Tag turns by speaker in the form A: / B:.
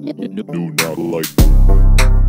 A: Do not like.